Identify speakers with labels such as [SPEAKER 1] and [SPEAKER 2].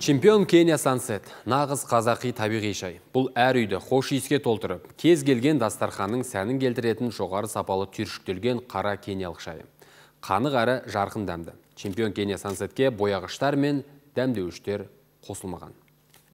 [SPEAKER 1] Чемпион Кения Сансет нағыз қазақи табиғи шай. Бұл әр үйді хош иіске толтырып, кез келген дастарханның сәнін келтіретін жоғары сапалы түйіршіктелген қара кениялық шайы. Қанық әрі жарқын дәмді. Чемпион Кения Сансетке бояғыштар мен дәмдеуіштер қосылмаған.